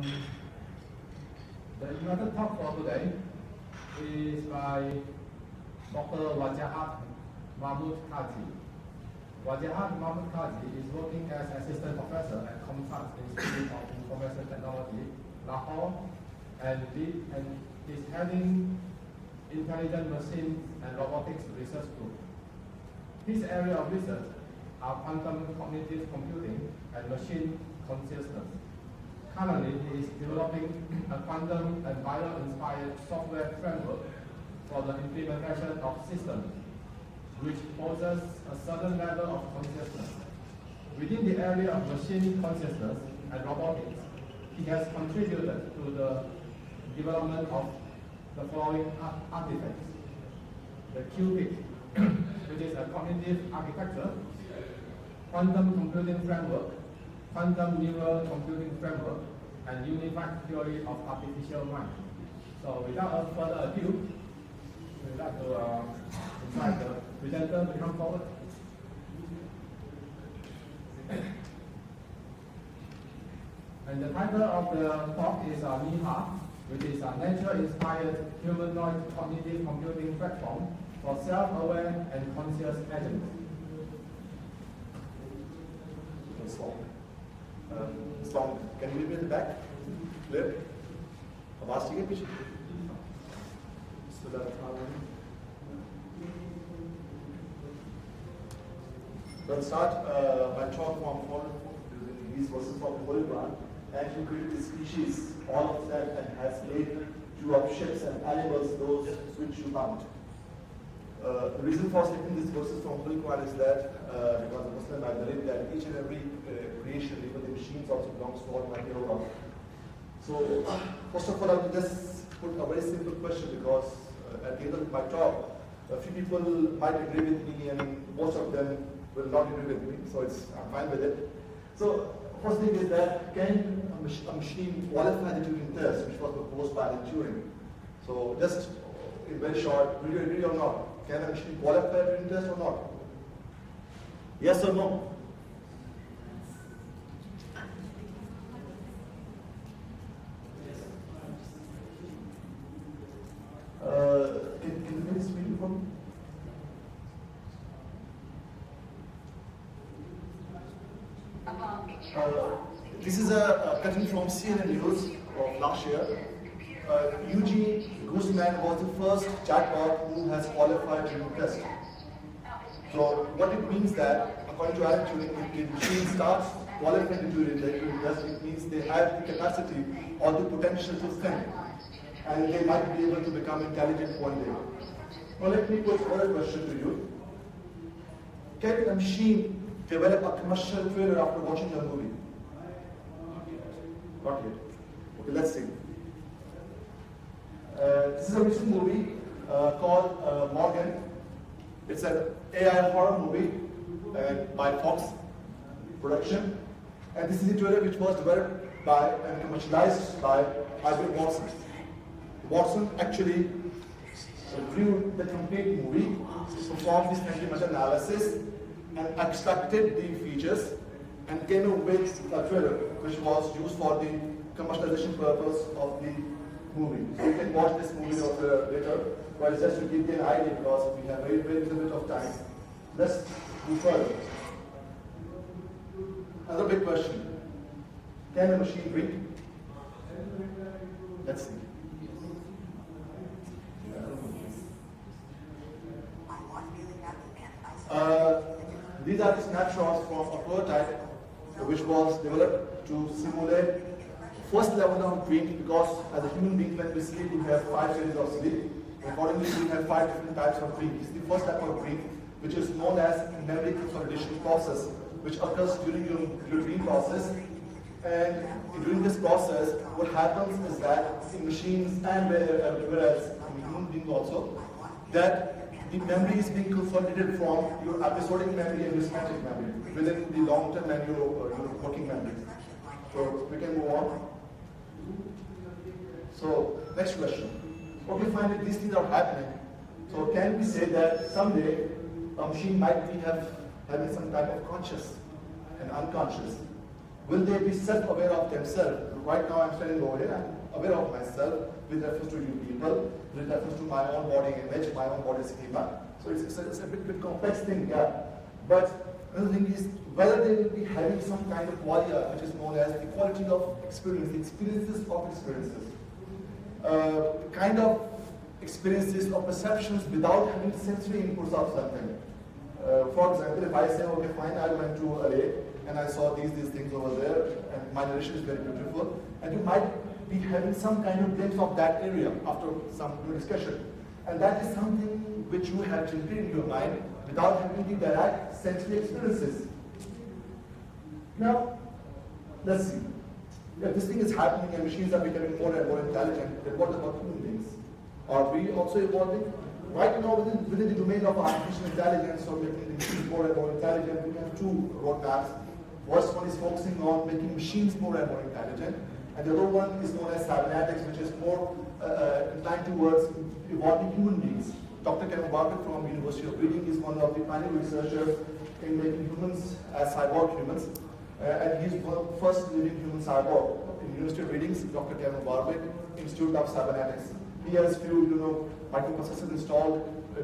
The invited talk for today is by Dr. Wajahat Mahmood Qazi. Wajahat Mahmood Qazi is working as assistant professor at COMSATS Institute of Information Technology, Lahore, and, and is heading Intelligent Machines and Robotics Research Group. His area of research are quantum cognitive computing and machine consciousness. Currently, he is developing a quantum and bio-inspired software framework for the implementation of systems which possess a certain level of consciousness. Within the area of machine consciousness and robotics, he has contributed to the development of the following artifacts. The qubit, which is a cognitive architecture, quantum computing framework, quantum neural computing framework, and unified theory of artificial mind. So without further ado, we'd like to uh, invite the presenter to come forward. And the title of the talk is uh, NIHA, which is a nature-inspired humanoid cognitive computing platform for self-aware and conscious agents. Uh, Strong. Can you leave me the back? Clear? I'm asking a question. So start uh, by talking about foreign. These verses from Holy and he created the species, all of them, and has made two of ships and animals, those which you found. Uh, the reason for selecting these verses from Holy Quran is that, uh, because Muslim, I believe that each and every uh, creation, even the machines, also belongs to Almighty Allah. So, first of all, I will just put a very simple question because uh, at the end of my talk, a few people might agree with me and most of them will not agree with me, so it's, I'm fine with it. So, first thing is that can a, mach a machine qualify the Turing test, which was proposed by Alan Turing? So, just in very short, will you agree or not? Can a machine qualify for interest or not? Yes or no? Uh, can, can you please for me? Uh, this is a, cutting from CNN News of last year. Uh, Eugene Goostman was the first chatbot who has qualified to test. So what it means that, according to Alan Turing, if the machine starts qualifying to Turing test, it means they have the capacity or the potential to think, and they might be able to become intelligent one day. Now let me put another question to you. Can a machine develop a commercial trailer after watching a movie? Not yet. Okay, let's see. Uh, this is a recent movie uh, called uh, Morgan. It's an AI horror movie by Fox production. And this is a trailer which was developed by and commercialized by IBM Watson. Watson actually reviewed the complete movie, performed this sentiment analysis, and extracted the features and came up with a trailer which was used for the commercialization purpose of the movie. You can watch this movie later, but just to give you an idea because we have very, very little bit of time. Let's move further. Another big question. Can a machine read? Let's see. Uh, these are the snapshots from a prototype which was developed to simulate first level of dream because as a human being when we sleep we have five stages of sleep. Accordingly we have five different types of dream. This is the first type of dream which is known as memory consolidation process which occurs during your, your dream process and during this process what happens is that in machines and whereas in human beings also that the memory is being consolidated from your episodic memory and your semantic memory within the long-term and your, uh, your working memory. So we can move on. So next question. Okay, if these things are happening, so can we say that someday a machine might be have having some type of conscious and unconscious? Will they be self-aware of themselves right now I'm standing over here, I'm aware of myself with reference to you people, with reference to my own body image, my own body schema. So it's, it's, a, it's a bit, bit complex thing, yeah. But another thing is whether they will be having some kind of qualia, which is known as the quality of experience, the experiences of experiences. Uh, kind of experiences or perceptions without having sensory inputs of something. Uh, for example, if I say, okay, fine, I went to a lake and I saw these, these things over there, and my narration is very beautiful, and you might be having some kind of glimpse of that area after some discussion. And that is something which you have generated in your mind without having the direct sensory experiences. Now, let's see. If this thing is happening and machines are becoming more and more intelligent, then what about human beings? Are we also evolving? Right now, within, within the domain of artificial intelligence so making machines more and more intelligent, we have two roadmaps. First one is focusing on making machines more and more intelligent, and the other one is known as cybernetics, which is more uh, uh, inclined towards evolving human beings. Dr. Kevin Warwick from University of Reading is one of the pioneer researchers in making humans as cyborg humans, and he's one the first living human cyborg. In University of Reading, Dr. Kevin Warwick, Institute of Cybernetics. He has few, you know, microprocessors installed uh,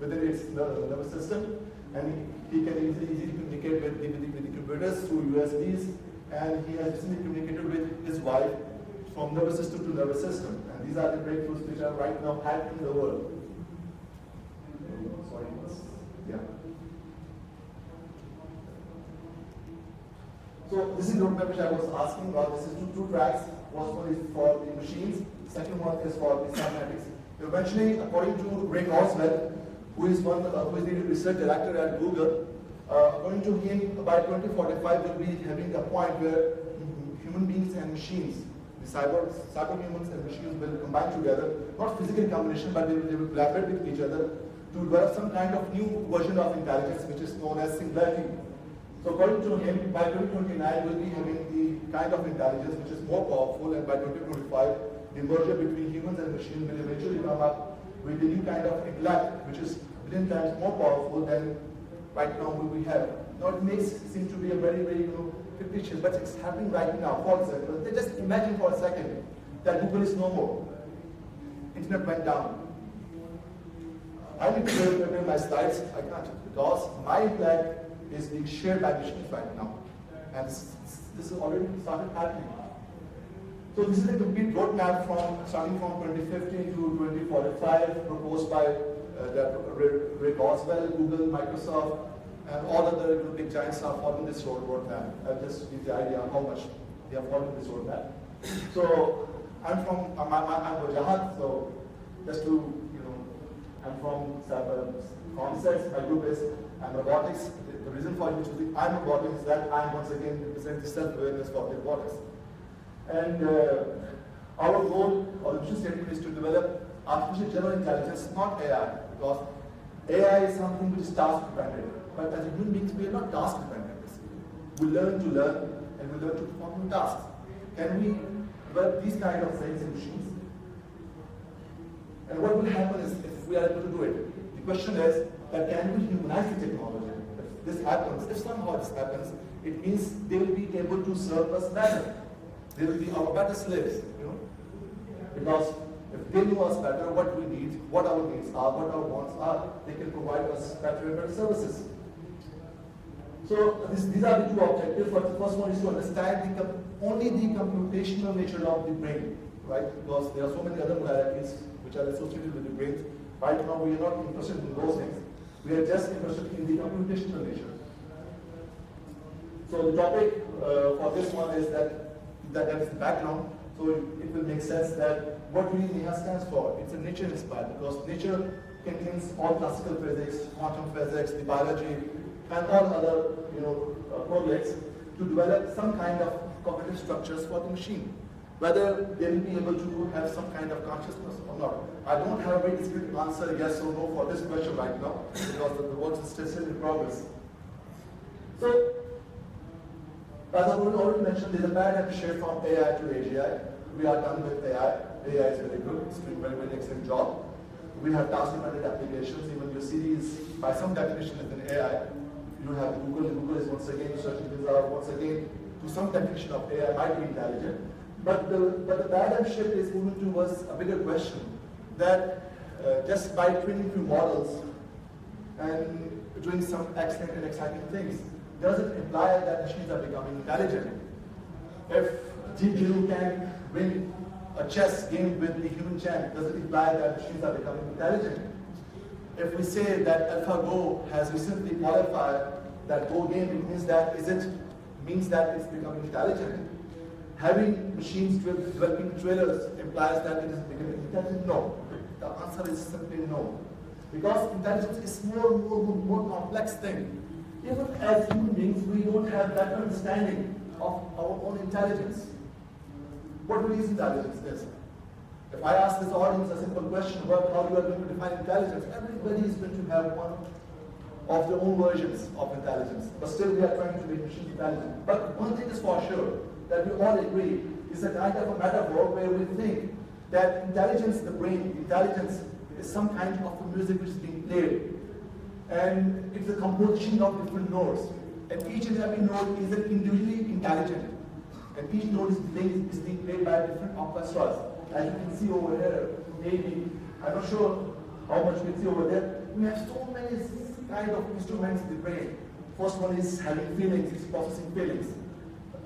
within its nervous system, and he, he can easily, easily communicate with the, with, the, with the computers through USBs, and he has recently communicated with his wife from nervous system to nervous system. And these are the breakthroughs which are right now happening in the world. Sorry, yeah. So this is the roadmap which I was asking about. This is two, two tracks. One is for the machines, Second one is for the cybernetics. Eventually, according to Ray Kurzweil, who is one uh, who is the research director at Google, uh, according to him, by 2045 we'll be having a point where human beings and machines, the cyber, cyber humans and machines will combine together, not physical combination, but they will, they will collaborate with each other to develop some kind of new version of intelligence, which is known as singularity. So according to him, by 2029 we'll be having the kind of intelligence which is more powerful, and by 2025 the merger between humans and machines will eventually come up with a new kind of intellect, which is billion times more powerful than right now we have. Now it may seem to be a very, very you know, fictitious, but it's happening right now. For example, just imagine for a second that Google is no more. Internet went down. I need to my slides. I can't because my intellect is being shared by machines right now. And this, this has already started happening. So this is a complete roadmap from starting from 2015 to 2045 proposed by uh, Ray Kurzweil, Google, Microsoft, and all other big giants are following this road roadmap. I'll just give the idea how much they are following this roadmap. So I'm from, I'm, I'm, I'm so just to, you know, I'm from uh, COMSATS, my group is I'm robotics. The, the reason for choosing I'm robotics is that I'm once again represent the self-awareness for robotics. And uh, our goal or mission statement is to develop artificial general intelligence, not AI, because AI is something which is task dependent. But as human beings, we are not task dependent. We learn to learn and we learn to perform new tasks. Can we develop these kind of things in machines? And what will happen is if we are able to do it, the question is that can we humanize the technology? If this happens, if somehow this happens, it means they will be able to serve us better. They will be our better slaves, you know. Because if they know us better, what we need, what our needs are, what our wants are, they can provide us better and better services. So this, these are the two objectives. But the first one is to understand the, only the computational nature of the brain, right? Because there are so many other modalities which are associated with the brain. Right now, we are not interested in those things. We are just interested in the computational nature. So the topic uh, for this one is that that, that is the background. So it, it, will make sense that what really NiHA stands for, it's a nature inspired because nature contains all classical physics, quantum physics, the biology, and all other you know uh, projects to develop some kind of cognitive structures for the machine. Whether they will be able to have some kind of consciousness or not. I don't have a very discrete answer, yes or no, for this question right now, because the, work is still in progress. So as I already mentioned, there's a paradigm shift from AI to AGI. We are done with AI. AI is very good. It's doing very, very excellent job. We have task-dependent applications. Even your Siri is, by some definition, is an AI. You have Google. Google is once again, search engines are once again, to some definition of AI, might be intelligent. But the, but the paradigm shift is moving towards a bigger question that uh, just by training few models and doing some excellent and exciting things doesn't imply that machines are becoming intelligent. If GPU can win a chess game with the human champ, doesn't imply that machines are becoming intelligent? If we say that AlphaGo has recently qualified that Go game, it means that is it means that it's becoming intelligent. Having machines developing trailers implies that it is becoming intelligent. No, the answer is simply no, because intelligence is more more more complex thing. Even as human beings, we don't have that understanding of our own intelligence. What is intelligence is? If I ask this audience a simple question about how you are going to define intelligence, everybody is going to have one of their own versions of intelligence. But still we are trying to make machines intelligent. But one thing is for sure, that we all agree, is a kind of a metaphor where we think that intelligence, the brain, intelligence is some kind of music which is being played. And it's a composition of different notes. And each and every note is individually intelligent. And each note is, played, is being played by different orchestras. As you can see over here, maybe, I'm not sure how much you can see over there, we have so many kind of instruments in the brain. First one is having feelings, it's processing feelings.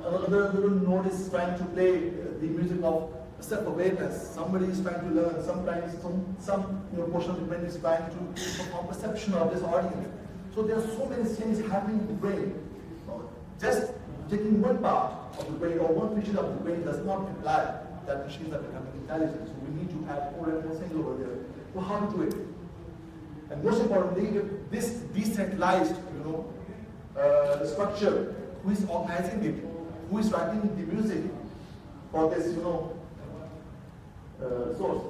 Another little node is trying to play the music of self-awareness. Somebody is trying to learn. Sometimes some, some you know, portion of the brain is trying to perform perception of this audience. So there are so many things happening in the brain. Just taking one part of the brain or one feature of the brain does not imply that machines are becoming intelligent. So we need to have more and more things over there. So how to do it? And most importantly, this decentralized, you know, uh, structure, who is organizing it, who is writing the music for this, you know, uh, source.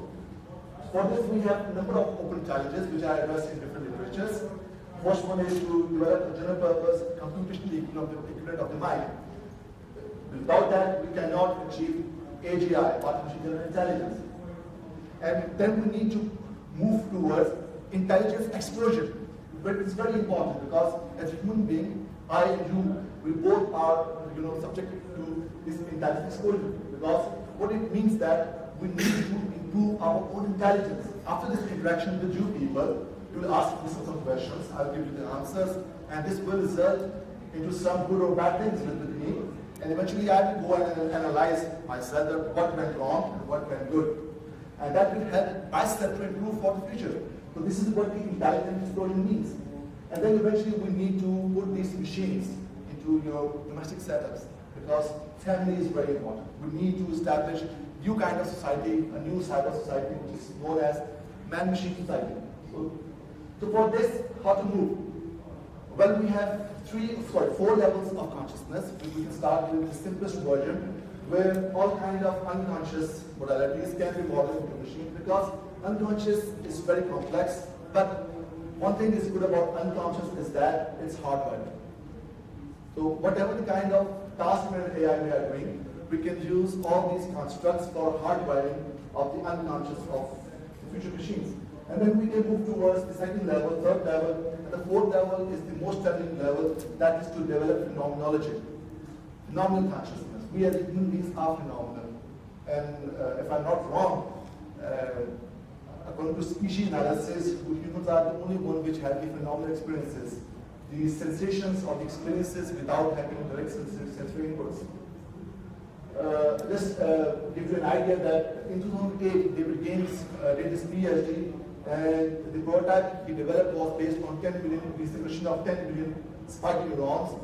For this, we have a number of open challenges which are addressed in different literatures. First one is to develop a general purpose computational equivalent of the mind. Without that, we cannot achieve AGI, artificial general intelligence. And then we need to move towards intelligence explosion. But it's very important because as a human being, I and you, we both are you know, subject to this intelligence explosion. Because what it means that we need to improve our own intelligence. After this interaction with you people, you will ask me some questions, I'll give you the answers, and this will result into some good or bad things with me. And eventually I will go and uh, analyze myself what went wrong and what went good. And that will help myself to improve for the future. So this is what the intelligent explosion means. And then eventually we need to put these machines into your domestic setups because family is very important. We need to establish new kind of society, a new cyber society which is known as man-machine society. So, so for this, how to move? Well, we have three, sorry, four levels of consciousness. We can start with the simplest version, where all kind of unconscious modalities can be modeled into machine because unconscious is very complex, but one thing is good about unconscious is that it's hardwired. So whatever the kind of task-oriented AI we are doing, we can use all these constructs for hardwiring of the unconscious of future machines. And then we can move towards the second level, third level, and the fourth level is the most challenging level, that is to develop phenomenology. Phenomenal consciousness. We as human beings are phenomenal. And uh, if I'm not wrong, uh, according to species analysis, humans are the only one which have the phenomenal experiences, the sensations or the experiences without having direct sensory inputs. Uh, just uh, give you an idea that in 2008, David Gamez uh, did his PhD, and the prototype he developed was based on 10 billion, the secretion of 10 billion spike neurons.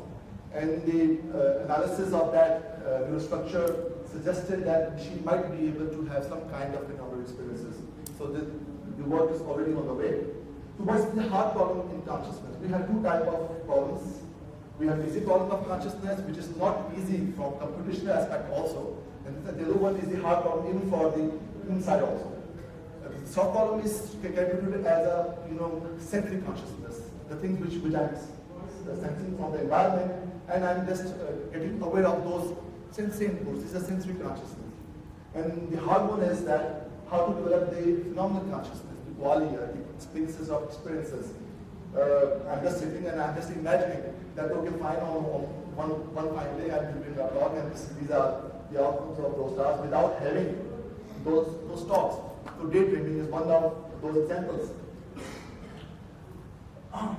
And the uh, analysis of that uh, neural structure suggested that she might be able to have some kind of phenomenal experiences. So the, the work is already on the way. So what's the hard problem in consciousness? We have two type of problems. We have easy problem of consciousness, which is not easy from the computational aspect also. And the other one is the hard problem even for the inside also. The soft problem is calculated as a you know sensory consciousness, the things which, which I'm sensing from the environment, and I'm just uh, getting aware of those sensory inputs. Is a sensory consciousness. And the hard one is that how to develop the phenomenal consciousness, the qualia, the experiences of experiences. Uh, I'm just sitting and I'm just imagining that, okay, fine, on, on one, one fine day I'm doing a blog and this, these are the outcomes of those tasks without having those, those talks. So daydreaming is one of those examples.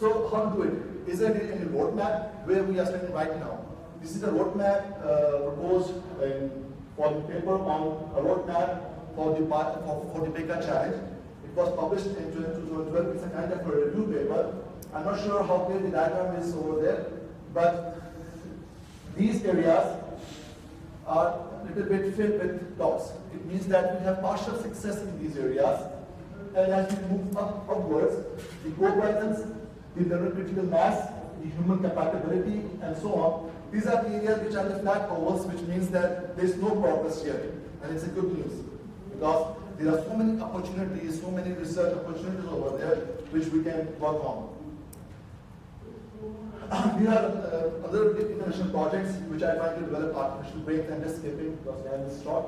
So how to do it? Is there any roadmap where we are standing right now? This is a roadmap uh, proposed in, for the paper on a roadmap for the for, for the BICA Challenge. It was published in 2012. It's a kind of a review paper. I'm not sure how clear the diagram is over there, but these areas are a little bit filled with dots. It means that we have partial success in these areas. And as we move up, upwards, the co-presence, the neurocritical mass, the human compatibility, and so on, these are the areas which are the flat ovals, which means that there is no progress yet. And it's a good news. Because there are so many opportunities, so many research opportunities over there which we can work on. we have uh, other international projects which are trying to develop artificial brains and escaping because time is short.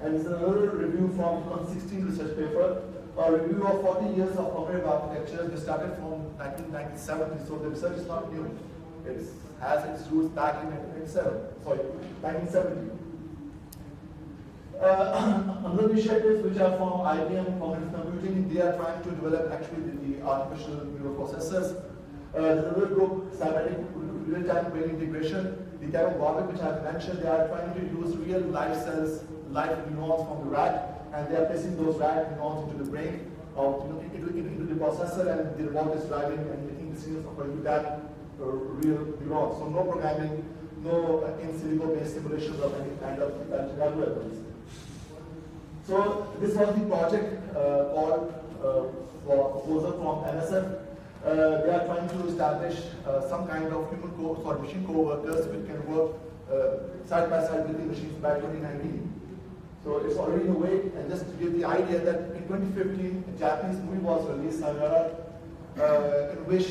And it's another review from 2016 research paper, a review of 40 years of cognitive architecture. They started from 1970, so the research is not new. It has its roots back in 1997, sorry, 1970. Uh, initiatives which are from IBM Cognitive Computing, they are trying to develop actually the, the artificial neural processors uh, another group, cybernetic real-time brain integration. The Kevin Warwick, which I've mentioned, they are trying to use real life cells, life neurons from the rat, and they are placing those rat neurons into the brain, or you know, into, into, the processor, and the robot is driving and making decisions according to that uh, real neurons. So no programming, no uh, in silico based simulations of any kind of algorithms. So this was the project uh, called uh, for proposal from NSF uh, they are trying to establish some kind of human co or machine co-workers which can work side by side with the machines by 2019. So it's already in a way, and just to give the idea that in 2015, a Japanese movie was released, Sayonara, uh, in which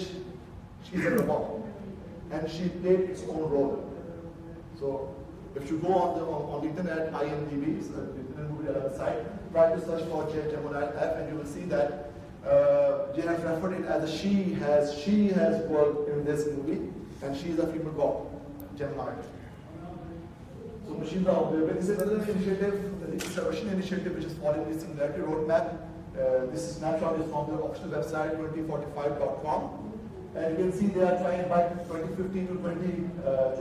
she's a robot, and she played its own role. So if you go on the, on, on the internet, IMDb, so the internet movie website, try to search for J Gemini F, and you will see that uh, they referred it as she has she has worked in this movie, and she is a female god, Gemini. So machines are. This is another initiative. It's a Russian initiative which is following the singularity roadmap. Uh, this snapshot is from the official website 2045.com. And you can see they are trying by 2015 to 2020, uh,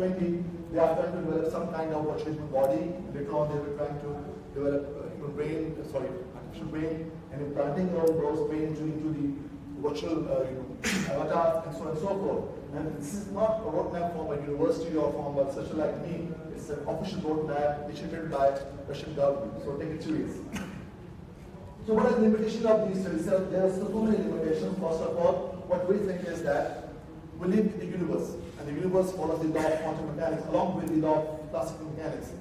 they are trying to develop some kind of human body. Later on, they were trying to develop human brain, sorry, artificial brain and implanting our Bro's brain into, the virtual uh, you know, avatars and so on and so forth. And this is not a roadmap from a university or from a researcher like me. It's an official roadmap initiated by Russian government. So take it serious. So what is the limitation of these studies? There are so many limitations. First of all, what we think is that we live in the universe, and the universe follows the law of quantum mechanics along with the law of classical mechanics.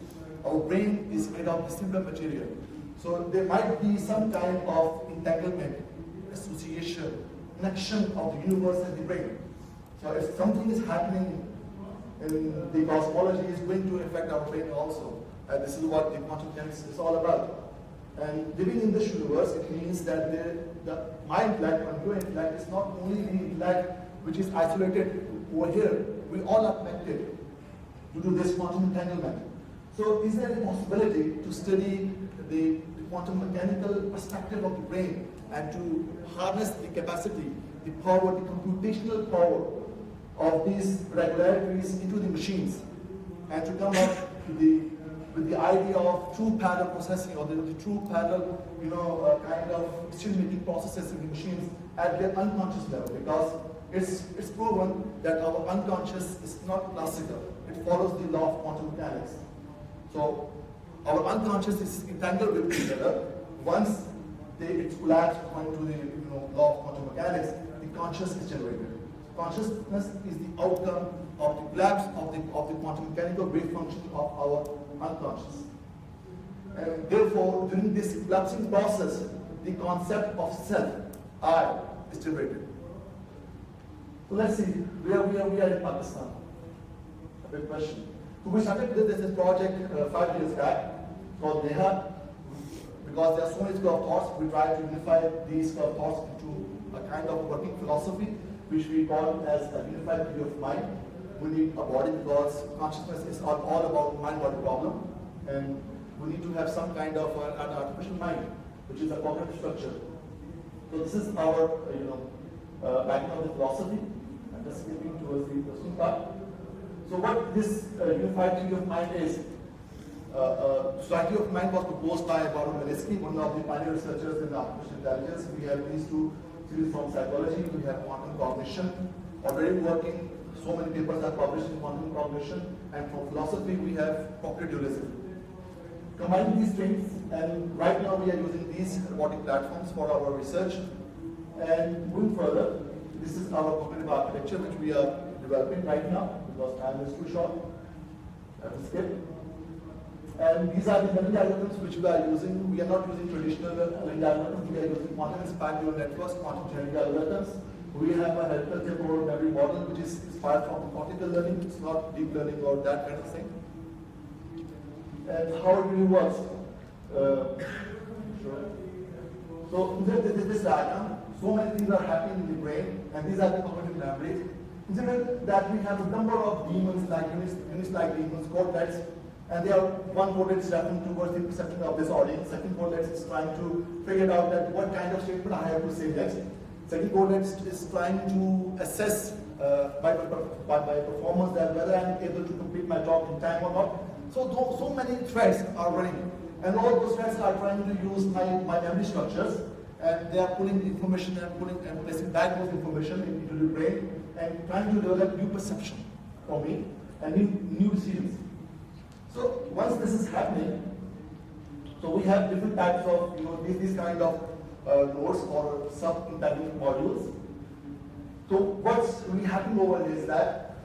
Our brain is made of similar material. So there might be some kind of entanglement, association, connection of the universe and the brain. So if something is happening in the cosmology, is going to affect our brain also. And this is what the quantum mechanics is all about. And living in this universe, it means that the, the my intellect or your intellect is not only the intellect which is isolated over here. We all are connected due to this quantum entanglement. So is there a possibility to study the quantum mechanical perspective of the brain and to harness the capacity, the power, the computational power of these regularities into the machines and to come up to the, with the idea of true parallel processing or the, the true parallel, you know, uh, kind of decision-making processes in the machines at the unconscious level because it's, it's proven that our unconscious is not classical. It follows the law of quantum mechanics. So our unconscious is entangled with each other. Once they, it's collapsed according to the you know, law of quantum mechanics, the conscious is generated. Consciousness is the outcome of the collapse of the, of the quantum mechanical wave function of our unconscious. And therefore, during this collapsing process, the concept of self, I, is generated. So let's see, where we are, we are in Pakistan. A big question. We started this, this project uh, five years back called NiHA. Because there are so many school of thoughts, we try to unify these school of thoughts into a kind of working philosophy, which we call as a unified view of mind. We need a body because consciousness is all, all about mind-body problem. And we need to have some kind of uh, an artificial mind, which is a cognitive structure. So this is our, uh, you know, uh, background of the philosophy. I'm just skipping towards the interesting part. So what this uh, unified theory of mind is, uh, uh, society of mind was proposed by Marvin Minsky, one of the pioneer researchers in artificial intelligence. We have these two theories from psychology. We have quantum cognition, already working. So many papers are published in quantum cognition. And from philosophy, we have cognitive dualism. Combining these things, and right now we are using these robotic platforms for our research. And moving further, this is our cognitive architecture which we are developing right now because time is too short. I have skip. And these are the learning algorithms which we are using. We are not using traditional learning algorithms. We are using quantum inspired neural networks, quantum genetic algorithms. We have a healthcare core memory model which is inspired from cortical learning. It's not deep learning or that kind of thing. And how it really works. Uh, sure. So is this diagram. So many things are happening in the brain, and these are the cognitive memories. Consider that we have a number of demons like units, units like demons, cortex, and they are one cortex is referring towards the perception of this audience. Second cortex is trying to figure out that what kind of statement I have to say next. Second cortex is trying to assess uh, by, by, performance that whether I'm able to complete my job in time or not. So so many threads are running, and all those threads are trying to use my, my memory structures, and they are pulling information and pulling and placing back those information into the brain and trying to develop new perception for me and new, new decisions. So once this is happening, so we have different types of, you know, these, these kind of uh, nodes or sub-intelligent modules. So what's really happening over is that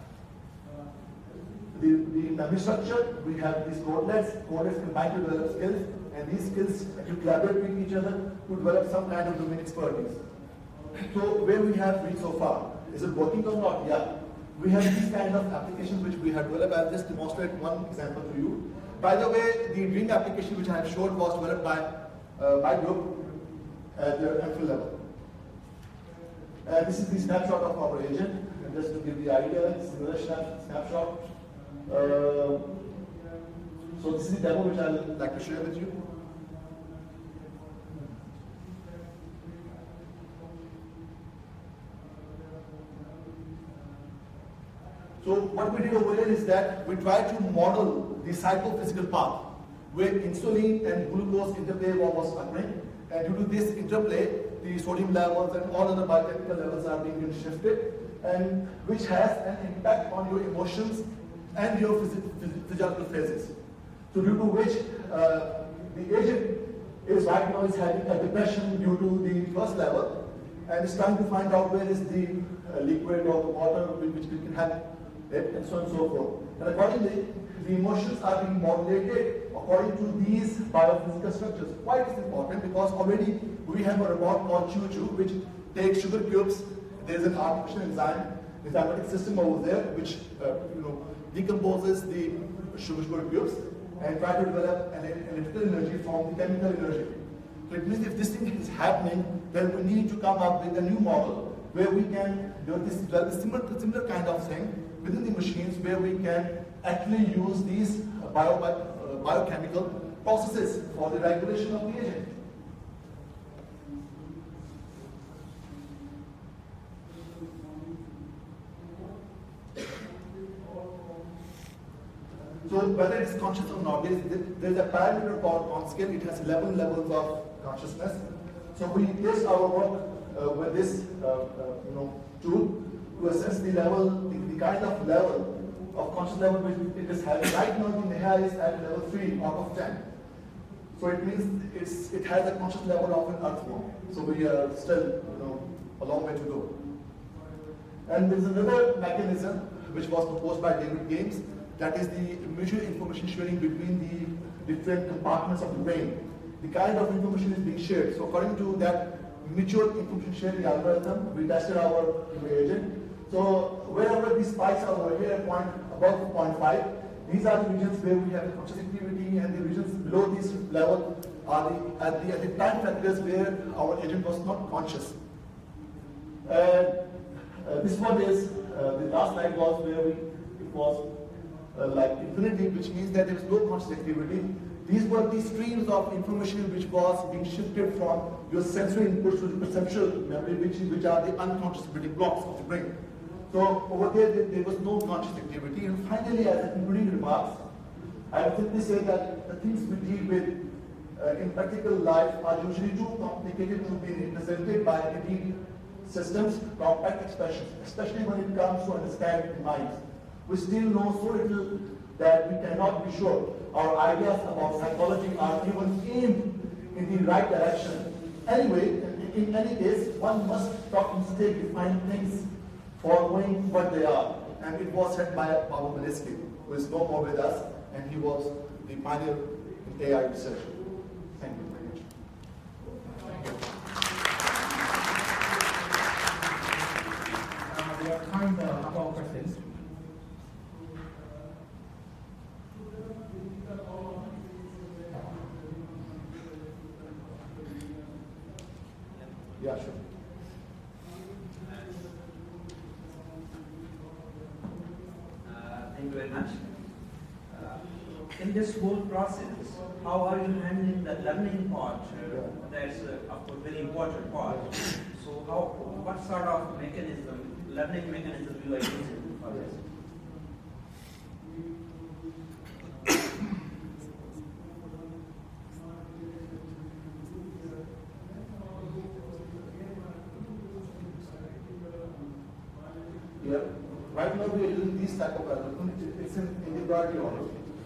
the, the memory structure, we have these codelets, codelets combine to develop skills, and these skills to collaborate with each other to develop some kind of domain expertise. So where we have reached so far, is it working or not? Yeah. We have these kind of applications which we have developed. I'll just demonstrate one example to you. By the way, the Ring application which I have showed was developed by uh, my group at the MPhil level. Uh, this is the snapshot of our agent. And just to give the idea, this is another snapshot. Uh, so this is the demo which I'd like to share with you. So what we did over here is that we tried to model the psychophysical path where insulin and glucose interplay was occurring. And due to this interplay, the sodium levels and all other biochemical levels are being shifted, and which has an impact on your emotions and your phys physiological phases. So due to which uh, the agent is right now is having a depression due to the first level, and is trying to find out where is the uh, liquid or the water which we can have and so on and so forth. And accordingly, the emotions are being modulated according to these biophysical structures. Why it is important? Because already we have a robot called Choo which takes sugar cubes. There is an artificial enzyme, enzymatic system over there, which uh, you know decomposes the sugar, sugar cubes and try to develop an electrical energy from the chemical energy. So it means if this thing is happening, then we need to come up with a new model where we can do this, similar, similar kind of thing within the machines where we can actually use these bio, uh, biochemical processes for the regulation of the agent. So whether it's conscious or not, there is, there is a parameter called ConsScale. It has 11 levels of consciousness. So we test our work uh, with this uh, uh, you know, tool to assess the level, the, the kind of level of conscious level which it is having. Right now, the NiHA is at level 3 out of 10. So it means it's, it has a conscious level of an earthworm. So we are still, you know, a long way to go. And there's another mechanism which was proposed by David Gamez, that is the mutual information sharing between the different compartments of the brain. The kind of information is being shared. So according to that mutual information sharing algorithm, we tested our reagent so wherever these spikes are over here, point above 0.5, these are the regions where we have conscious activity, and the regions below this level are the, at, the, at the time factors where our agent was not conscious. And uh, this one is, uh, the last slide was where we, it was uh, like infinity, which means that there is no conscious activity. These were the streams of information which was being shifted from your sensory inputs to the perceptual memory, which, which are the unconscious building blocks of the brain. So over there, there, was no conscious activity. And finally, as a concluding remarks, I would simply say that the things we deal with uh, in practical life are usually too complicated to be represented by any systems, compact expressions, especially when it comes to understanding the mind. We still know so little that we cannot be sure our ideas about psychology are even aimed in the right direction. Anyway, in, any case, one must stop mistake define things for knowing what they are. And it was said by Marvin Minsky, who is no more with us, and he was the pioneer in AI research. Thank you very much. Uh, we have time for a couple of questions. Yeah, sure. Uh, Thank you very much. Uh, In this whole process, how are you handling the learning part? Uh, That's, uh, of course, very important part. So how, what sort of mechanism, learning mechanism you are using for this? Yeah. Right now we are using these type of algorithm. It's in, in the priority order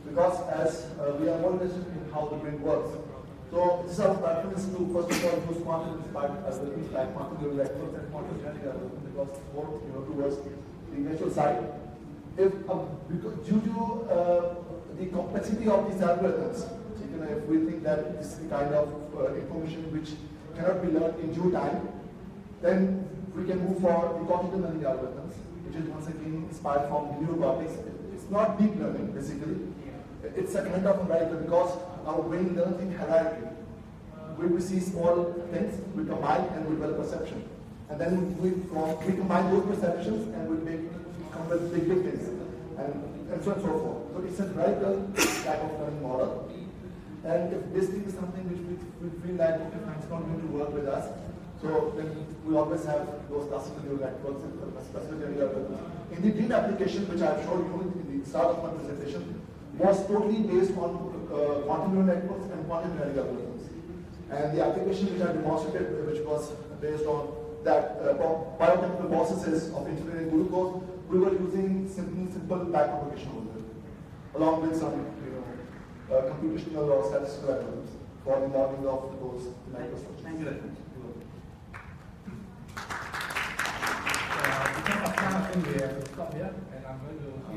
because as uh, we are more interested in how the brain works. So this is our preference to first of all use quantum algorithms like quantum neural networks and quantum genetic algorithms because more you know towards the natural side. If uh, because due to uh, the complexity of these algorithms, you know, if we think that this is the kind of uh, information which cannot be learned in due time, then we can move for the cognitive learning algorithms, which is once again inspired from the neocortex. It's not deep learning, basically. It's a kind of numerical because our brain learns in hierarchy. We, see small things, we combine and we develop perception. And then we, we combine those perceptions and we make come with big, things. And, and so on and so forth. So it's a numerical type of learning model. And if this thing is something which we, we feel like, it's not going to work with us, so then we always have those classical neural networks and specific area. In the DIN application, which I've showed you in the start of my presentation, was totally based on uh, quantum neural networks and quantum genetic algorithms. And the application which I demonstrated, which was based on that uh, bio- biochemical processes of engineering glucose, we were using simple, simple backpropagation over there, along with some, you know, uh, computational or statistical algorithms for the modeling of those microstructures. Thank you very much. Uh, because of time, I think we to stop here, and I'm going to give a question.